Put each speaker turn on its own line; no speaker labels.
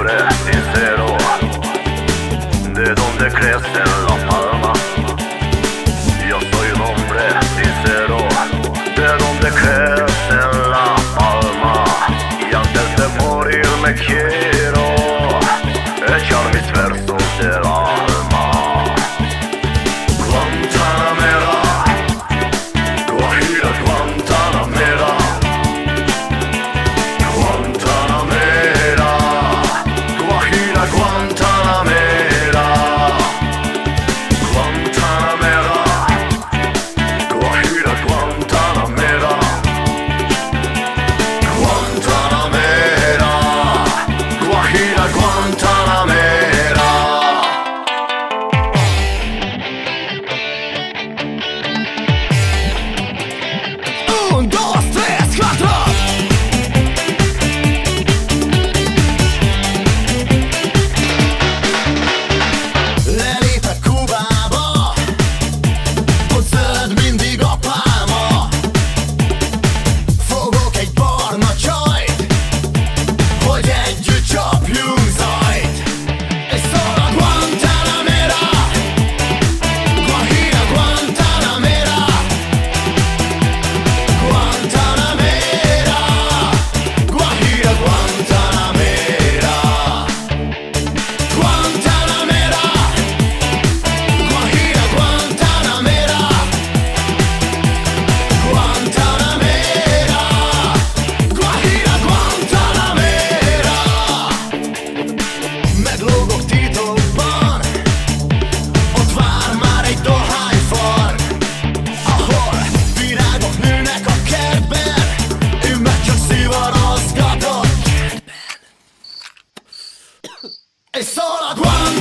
hombre sincero. De donde crecen E a quando